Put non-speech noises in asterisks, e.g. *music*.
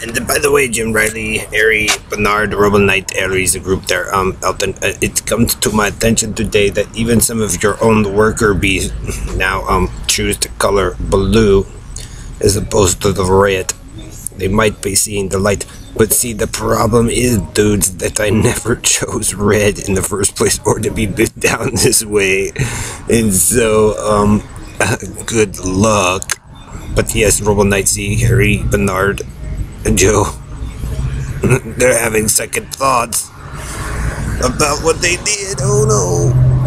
And by the way, Jim Riley, Harry, Bernard, Robo Knight, Aries, a group there, um, Elton, uh, it comes to my attention today that even some of your own worker bees *laughs* now um choose the color blue as opposed to the red. They might be seeing the light, but see, the problem is, dudes, that I *laughs* never chose red in the first place or to be bit *laughs* down this way. And so, um, good luck. But yes, Robo Knight, C, Harry, Bernard, Joe, they're having second thoughts about what they did. Oh no.